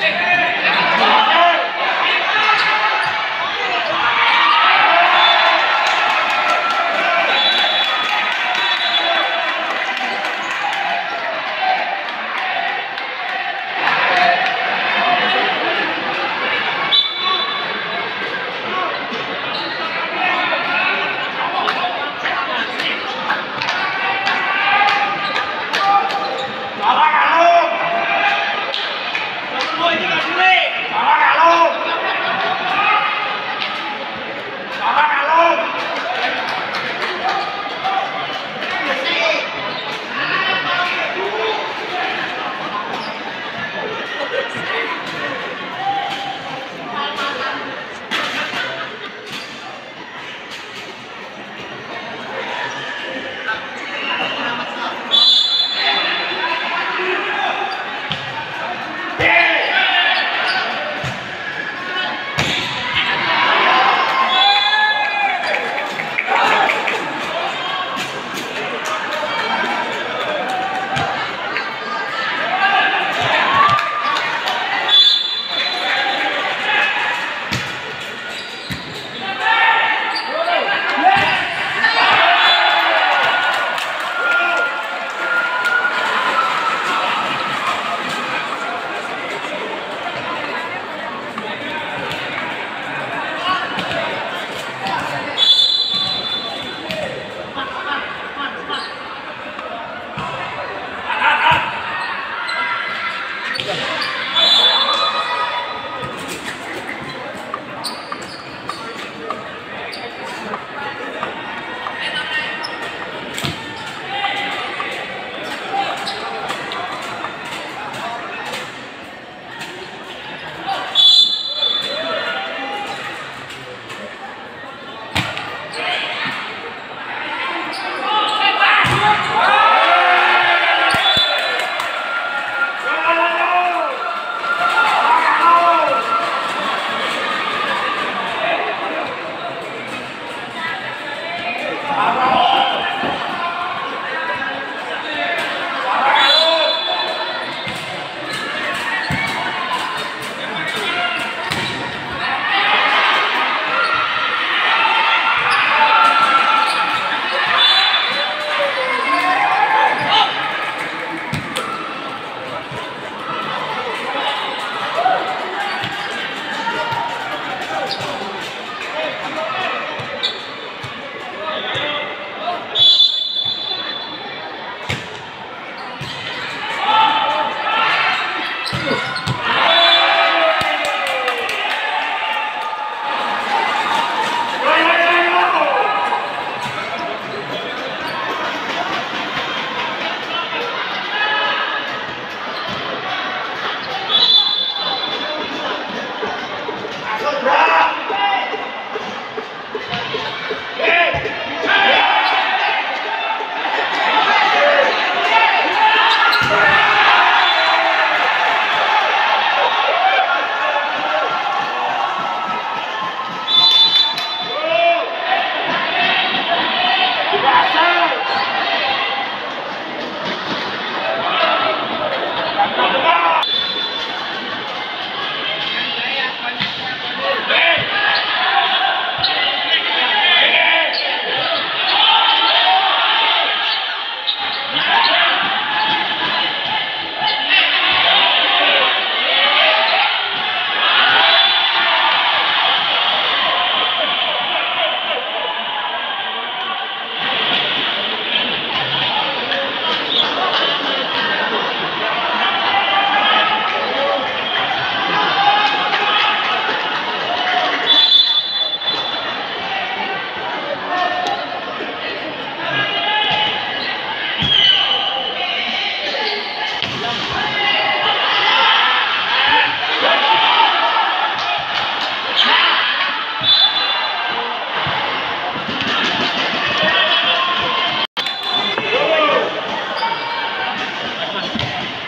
Hey.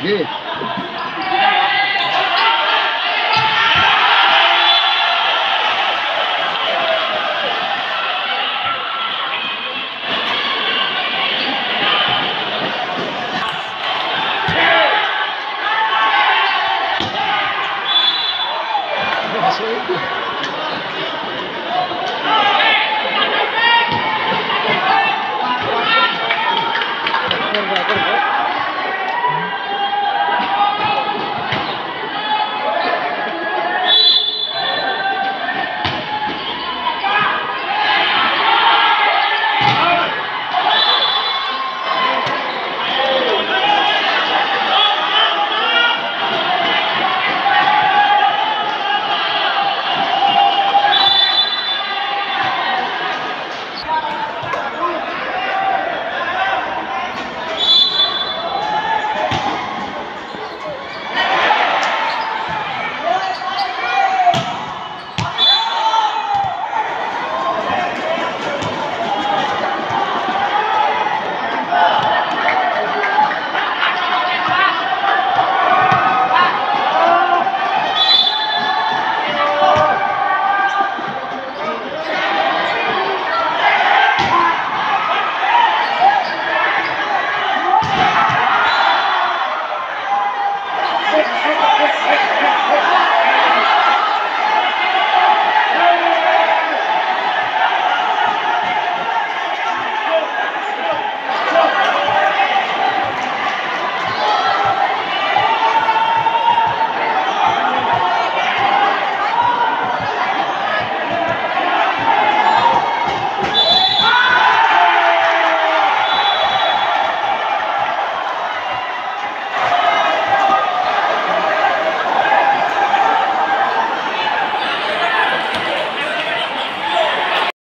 Vê.